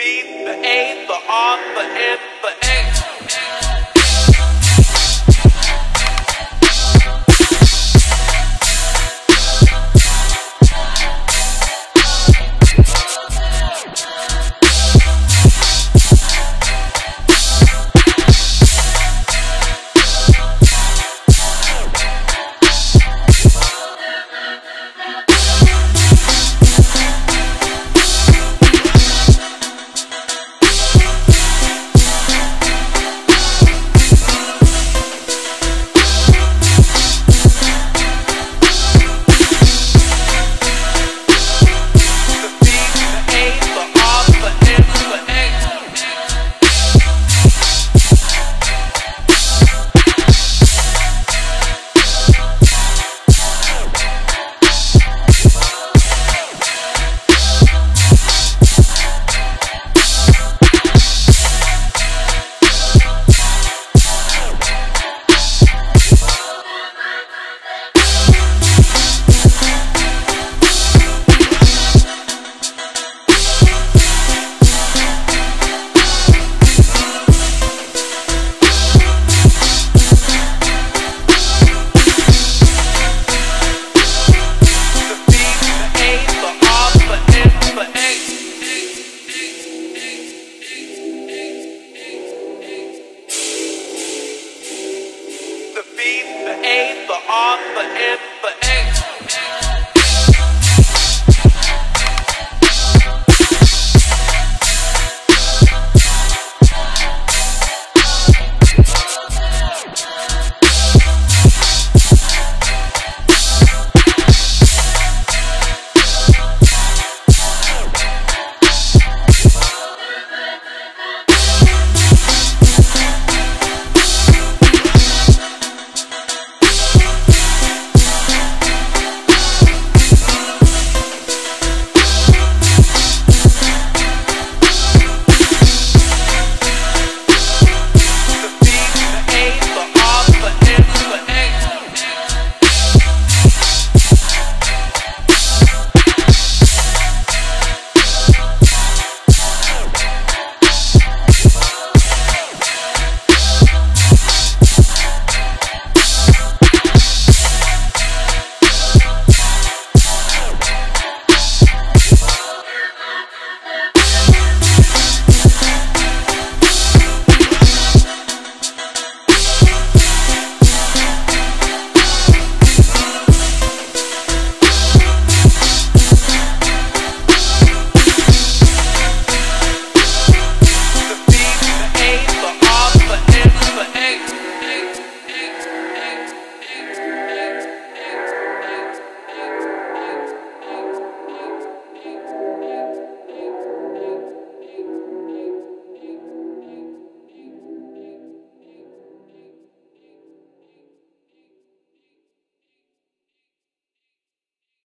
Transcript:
Be the A, the R, the N, B,